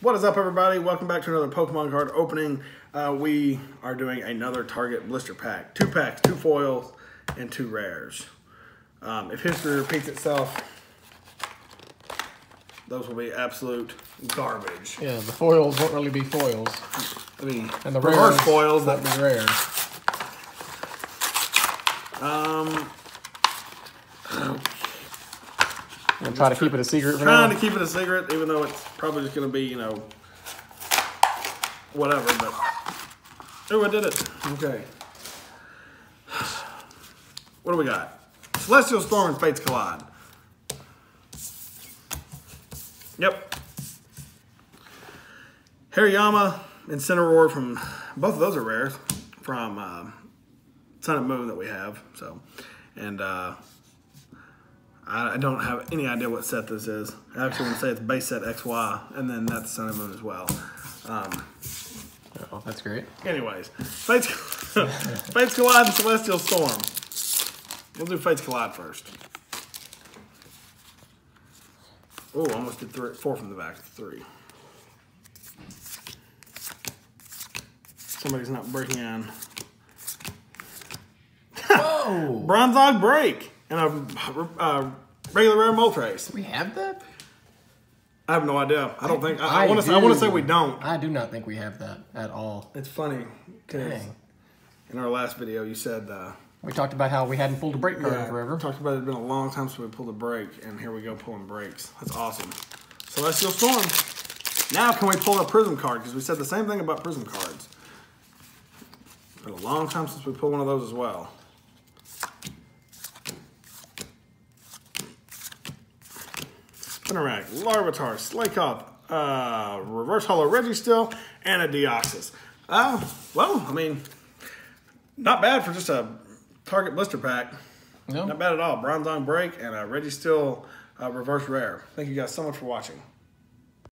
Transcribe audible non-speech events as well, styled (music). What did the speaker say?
What is up, everybody? Welcome back to another Pokemon card opening. Uh, we are doing another Target blister pack. Two packs, two foils, and two rares. Um, if history repeats itself, those will be absolute garbage. Yeah, the foils won't really be foils. I mean, And the reverse rares foils won't that be rares. um, We'll try to keep it a secret for trying to keep it a secret, even though it's probably just going to be, you know, whatever. But oh, I did it. Okay. What do we got? Celestial Storm and Fates Collide. Yep. Hariyama and Cineroar from both of those are rares from uh, Sun and Moon that we have. So, and uh, I don't have any idea what set this is. I actually want to say it's base set XY, and then that's Sun and Moon as well. Um, Oh, that's great. anyways, Fates, (laughs) Fates Collide and Celestial Storm. We'll do Fates Collide first. Oh, almost did three, four from the back. Three. Somebody's not breaking in. (laughs) Whoa! Bronzong Break and a uh, regular rare Moltres. we have that? I have no idea. I don't think. I, I I want to. I want to say we don't. I do not think we have that at all. It's funny because in our last video you said uh, We talked about how we hadn't pulled a break card yeah, in forever. talked about it's been a long time since we pulled a break, and here we go pulling breaks. That's awesome. Celestial Storm. Now can we pull a Prism card? Because we said the same thing about Prism cards. It's been a long time since we pulled one of those as well. Spinarak, Larvitar, Slakoth, uh, Reverse Holo Registeel, and a Deoxys. Uh, well, I mean, not bad for just a Target blister pack. No? Not bad at all. Bronzong break and a Registeel uh, reverse rare. Thank you guys so much for watching.